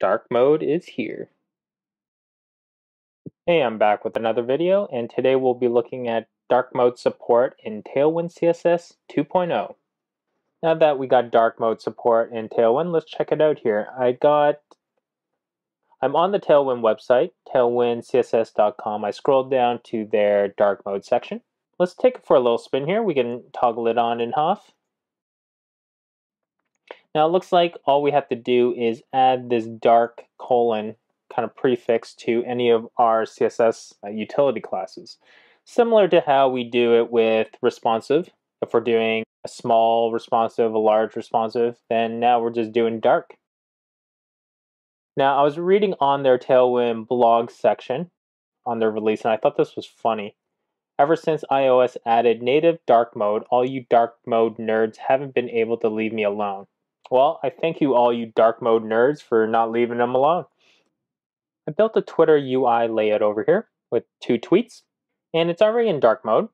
Dark mode is here. Hey, I'm back with another video, and today we'll be looking at dark mode support in Tailwind CSS 2.0. Now that we got dark mode support in Tailwind, let's check it out here. I got, I'm on the Tailwind website, tailwindcss.com. I scrolled down to their dark mode section. Let's take it for a little spin here. We can toggle it on and off. Now it looks like all we have to do is add this dark colon kind of prefix to any of our CSS uh, utility classes. Similar to how we do it with responsive. If we're doing a small responsive, a large responsive, then now we're just doing dark. Now I was reading on their Tailwind blog section on their release and I thought this was funny. Ever since iOS added native dark mode, all you dark mode nerds haven't been able to leave me alone. Well, I thank you all you dark mode nerds for not leaving them alone. I built a Twitter UI layout over here with two tweets, and it's already in dark mode.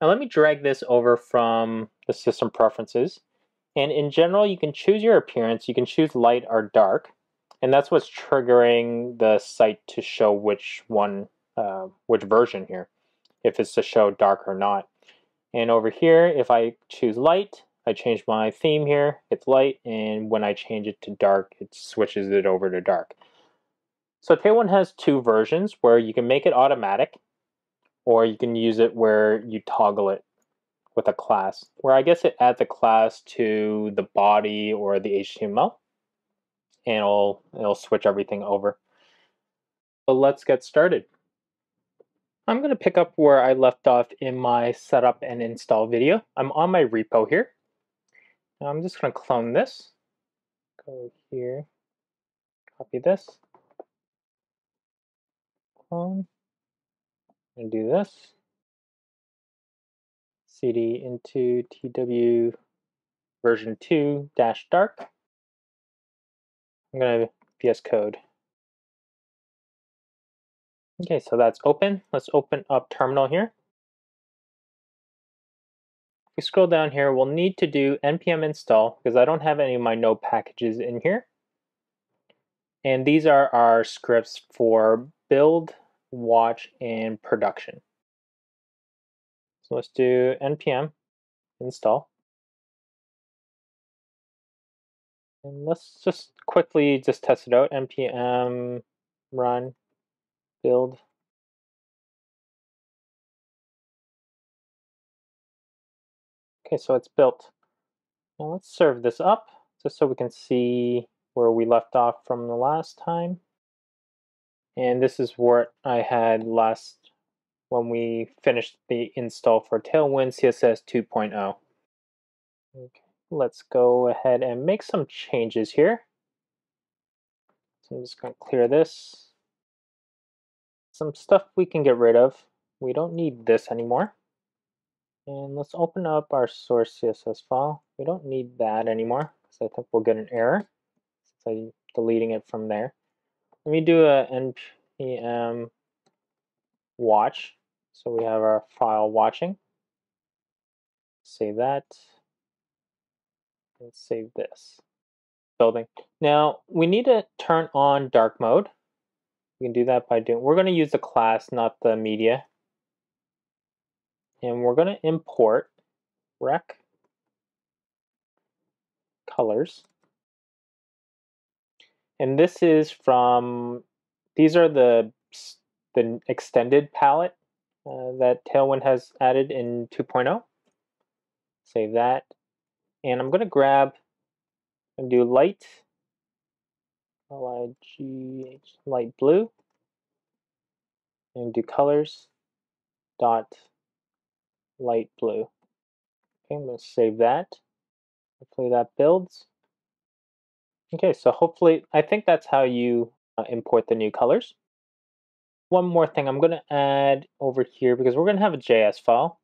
Now let me drag this over from the system preferences. And in general, you can choose your appearance. You can choose light or dark. And that's what's triggering the site to show which one, uh, which version here, if it's to show dark or not. And over here, if I choose light, I change my theme here, it's light, and when I change it to dark, it switches it over to dark. So Tailwind has two versions where you can make it automatic, or you can use it where you toggle it with a class, where I guess it adds a class to the body or the HTML, and it'll, it'll switch everything over. So let's get started. I'm going to pick up where I left off in my setup and install video. I'm on my repo here. Now I'm just going to clone this. Go here, copy this, clone, and do this. cd into tw version 2 dash dark. I'm going to VS Code. Okay, so that's open. Let's open up terminal here we scroll down here, we'll need to do npm install because I don't have any of my node packages in here. And these are our scripts for build, watch, and production. So let's do npm install. And let's just quickly just test it out. npm run build Okay, so it's built. Let's serve this up just so we can see where we left off from the last time. And this is what I had last when we finished the install for Tailwind CSS 2.0. Okay, let's go ahead and make some changes here. So I'm just going to clear this. Some stuff we can get rid of. We don't need this anymore. And let's open up our source CSS file. We don't need that anymore because I think we'll get an error since I'm deleting it from there. Let me do a npm watch. So we have our file watching. Save that. Let's save this. Building. Now we need to turn on dark mode. We can do that by doing, we're going to use the class, not the media and we're going to import rec colors. And this is from, these are the, the extended palette uh, that Tailwind has added in 2.0. Save that. And I'm going to grab and do light, L-I-G-H, light blue, and do colors dot light blue. Okay, I'm going to save that. Hopefully that builds. Okay, so hopefully, I think that's how you uh, import the new colors. One more thing I'm going to add over here because we're going to have a JS file.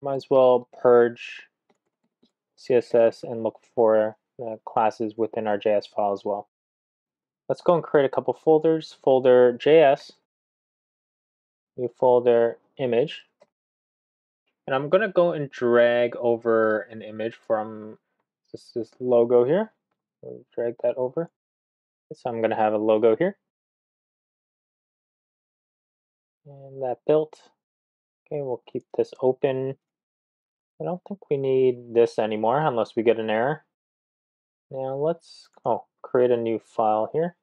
Might as well purge CSS and look for the classes within our JS file as well. Let's go and create a couple folders. Folder JS, new folder image, and I'm going to go and drag over an image from this, this logo here. drag that over. So I'm going to have a logo here. And that built. Okay, we'll keep this open. I don't think we need this anymore unless we get an error. Now let's oh create a new file here.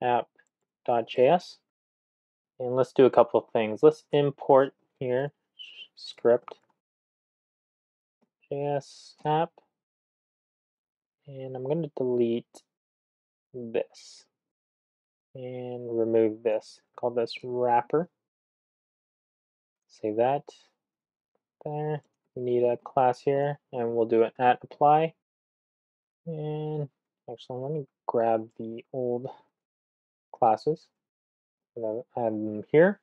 app.js. And let's do a couple of things. Let's import here script JS app. And I'm going to delete this and remove this. Call this wrapper. Save that there. We need a class here and we'll do an at apply. And actually, let me grab the old classes. I'm going to add them here.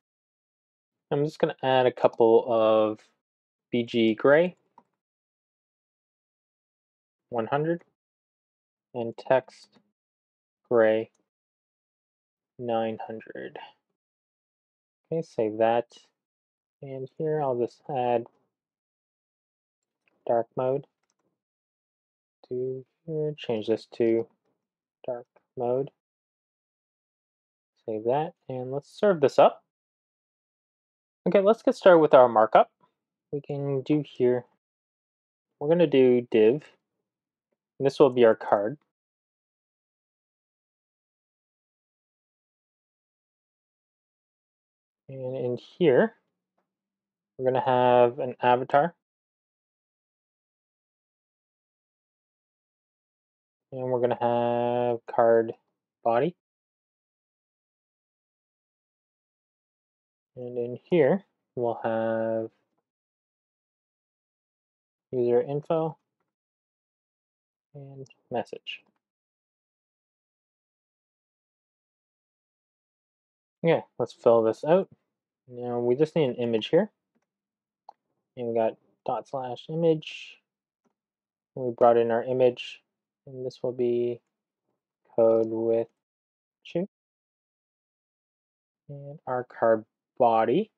I'm just going to add a couple of BG gray 100 and text gray 900. Okay, save that. And here I'll just add dark mode to here, change this to dark mode. Save that, and let's serve this up. Okay, let's get started with our markup. We can do here, we're going to do div, this will be our card. And in here, we're going to have an avatar. And we're going to have card body. And in here, we'll have user info and message. Okay, let's fill this out. Now we just need an image here. And we got dot slash image. We brought in our image, and this will be code with Chu. And our card body.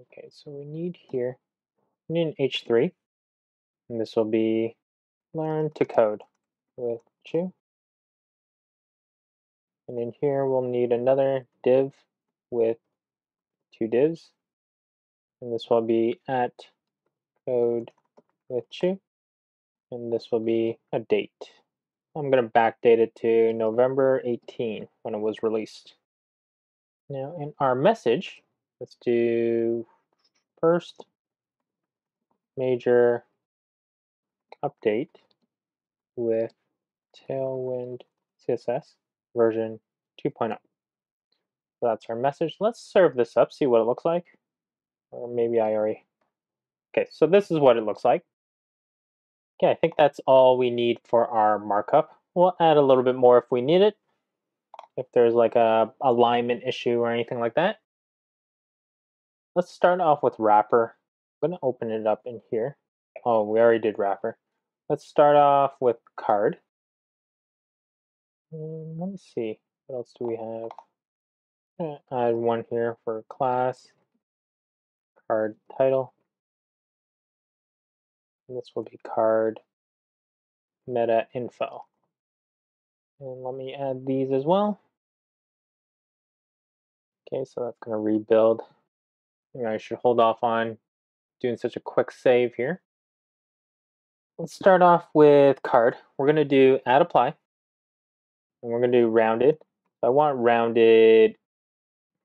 Okay, so we need here, we need an H3. And this will be learn to code with Chu. And in here, we'll need another div with two divs. And this will be at code with Chu. And this will be a date. I'm going to backdate it to November 18 when it was released. Now in our message, let's do first major update with Tailwind CSS version 2.0. So that's our message. Let's serve this up, see what it looks like. Or maybe I already... Okay, so this is what it looks like. Okay, I think that's all we need for our markup. We'll add a little bit more if we need it, if there's like a alignment issue or anything like that. Let's start off with wrapper. I'm to open it up in here. Oh, we already did wrapper. Let's start off with card. Um, let me see. What else do we have? Add one here for class. Card title. This will be card meta info. And let me add these as well. Okay, so that's going to rebuild. I should hold off on doing such a quick save here. Let's start off with card. We're going to do add apply. And we're going to do rounded. I want rounded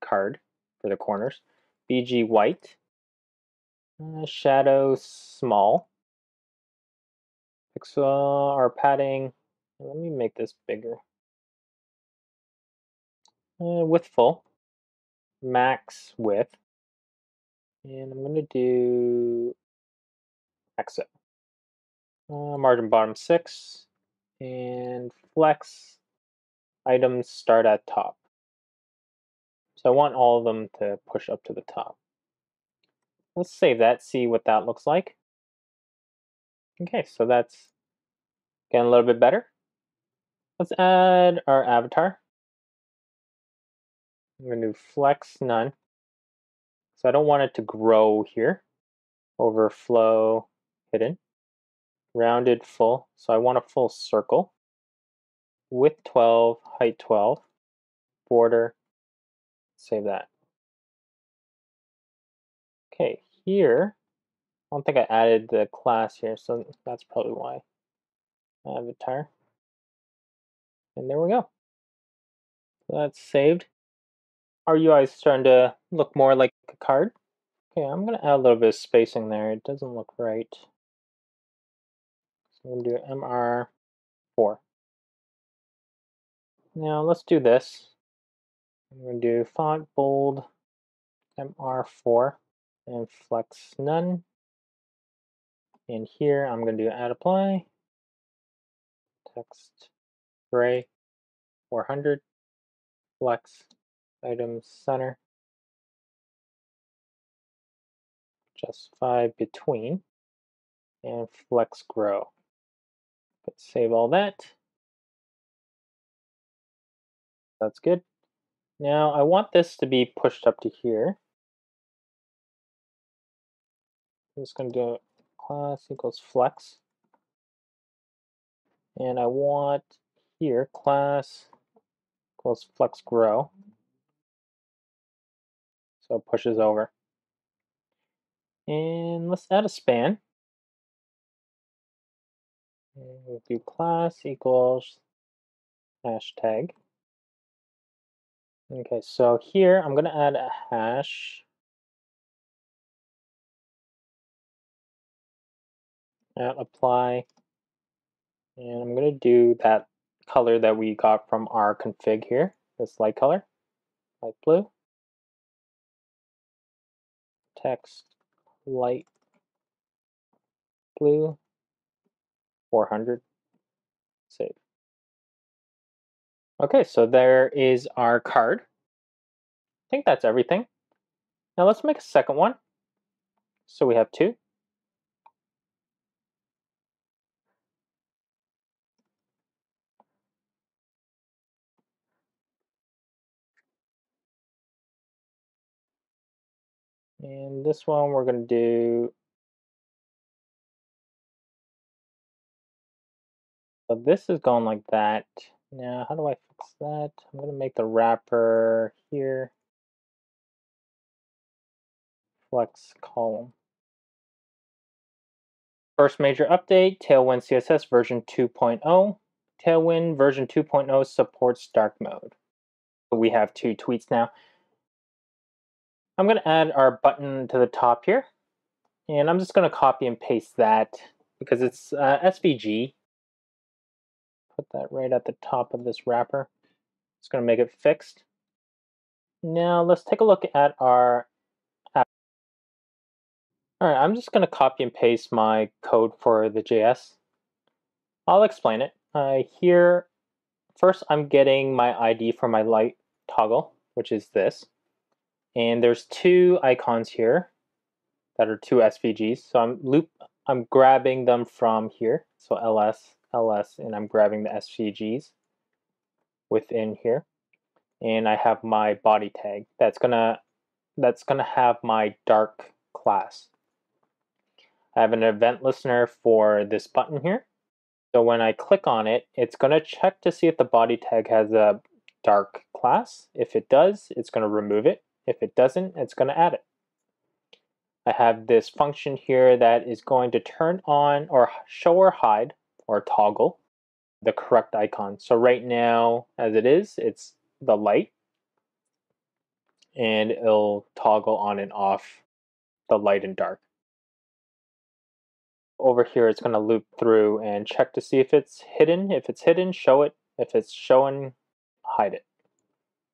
card for the corners. BG white. Uh, shadow small. Pixel or padding. Let me make this bigger. Uh, width full. Max width. And I'm going to do exit. Uh, margin bottom 6. And flex items start at top. So I want all of them to push up to the top. Let's save that, see what that looks like. Okay, so that's getting a little bit better. Let's add our avatar. I'm going to do flex none. So I don't want it to grow here. Overflow hidden. rounded full. So I want a full circle. Width 12, height 12, border, save that. Okay, here, I don't think I added the class here, so that's probably why. Avatar. And there we go. So that's saved. Our UI is starting to look more like a card. Okay, I'm going to add a little bit of spacing there. It doesn't look right. So I'm going to do MR4. Now let's do this. I'm going to do font bold MR4 and flex none. And here I'm going to do add apply, text gray 400, flex item center, justify between, and flex grow. Let's save all that. That's good. Now I want this to be pushed up to here. I'm just going to do class equals flex. And I want here class equals flex grow. So it pushes over. And let's add a span. And we'll do class equals hashtag. Okay, so here I'm going to add a hash. Add apply. And I'm going to do that color that we got from our config here, this light color, light blue. Text light blue. 400 save. Okay so there is our card. I think that's everything. Now let's make a second one. So we have two And this one we're going to do So this is going like that. Now, how do I fix that? I'm going to make the wrapper here. Flex column. First major update, Tailwind CSS version 2.0. Tailwind version 2.0 supports dark mode. We have two tweets now. I'm going to add our button to the top here. And I'm just going to copy and paste that because it's uh, SVG put that right at the top of this wrapper. It's going to make it fixed. Now let's take a look at our app. All right, I'm just going to copy and paste my code for the JS. I'll explain it. Uh, here, first I'm getting my ID for my light toggle, which is this. And there's two icons here that are two SVGs. So I'm loop, I'm grabbing them from here. So ls ls and I'm grabbing the SVGs within here and I have my body tag that's gonna that's gonna have my dark class. I have an event listener for this button here. So when I click on it, it's gonna check to see if the body tag has a dark class. If it does, it's gonna remove it. If it doesn't, it's gonna add it. I have this function here that is going to turn on or show or hide or toggle the correct icon. So right now, as it is, it's the light and it'll toggle on and off the light and dark. Over here, it's going to loop through and check to see if it's hidden. If it's hidden, show it. If it's showing, hide it.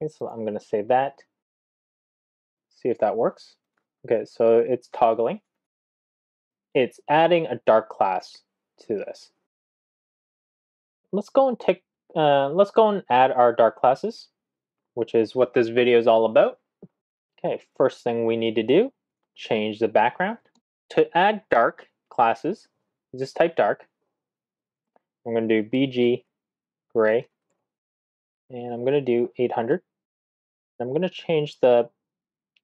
Okay, so I'm going to save that. See if that works. Okay, so it's toggling. It's adding a dark class to this let's go and take, uh, let's go and add our dark classes, which is what this video is all about. Okay, first thing we need to do, change the background. To add dark classes, just type dark. I'm going to do BG gray, and I'm going to do 800. I'm going to change the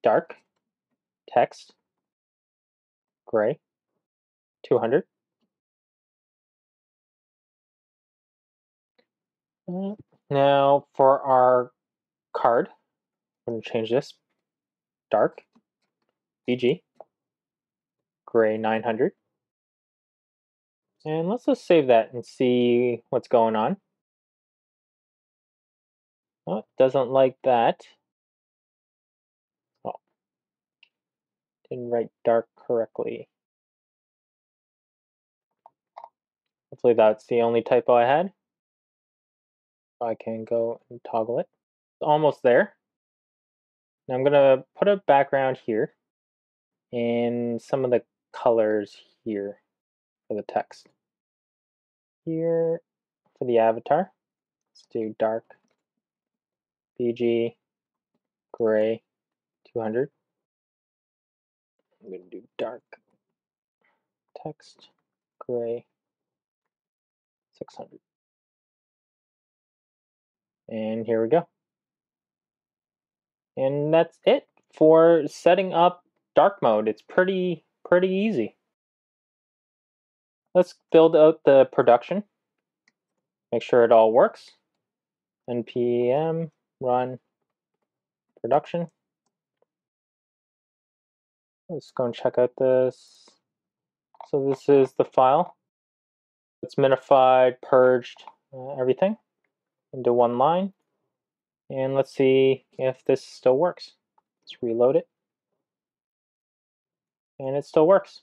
dark, text, gray, 200. Mm, now for our card, I'm going to change this, dark, bg gray 900. And let's just save that and see what's going on. Oh, it doesn't like that. Didn't write dark correctly. Hopefully that's the only typo I had. I can go and toggle it. It's almost there. Now I'm going to put a background here and some of the colors here for the text. Here for the avatar, let's do dark, BG, gray, 200. I'm going to do dark, text, gray, 600. And here we go. And that's it for setting up dark mode. It's pretty, pretty easy. Let's build out the production. Make sure it all works. npm run production. Let's go and check out this. So this is the file. It's minified, purged, uh, everything into one line. And let's see if this still works. Let's reload it. And it still works.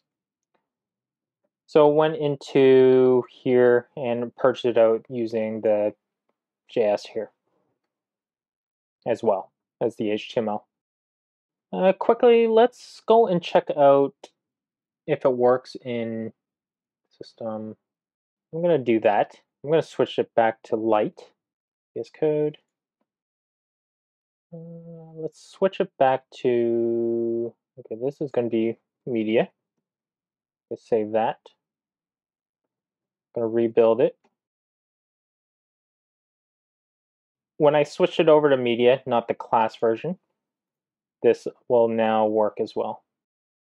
So it went into here and purged it out using the JS here as well as the HTML. Uh, quickly, let's go and check out if it works in system I'm going to do that. I'm going to switch it back to light. VS Code. Uh, let's switch it back to, okay, this is going to be media. Let's save that. I'm going to rebuild it. When I switch it over to media, not the class version, this will now work as well.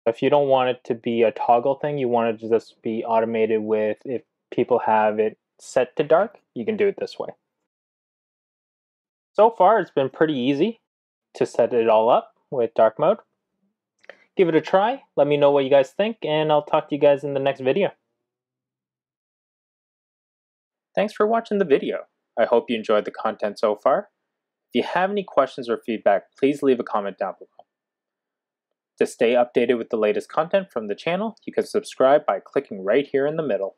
If you don't want it to be a toggle thing, you want it to just be automated with if people have it set to dark, you can do it this way. So far, it's been pretty easy to set it all up with dark mode. Give it a try, let me know what you guys think, and I'll talk to you guys in the next video. Thanks for watching the video. I hope you enjoyed the content so far. If you have any questions or feedback, please leave a comment down below. To stay updated with the latest content from the channel, you can subscribe by clicking right here in the middle.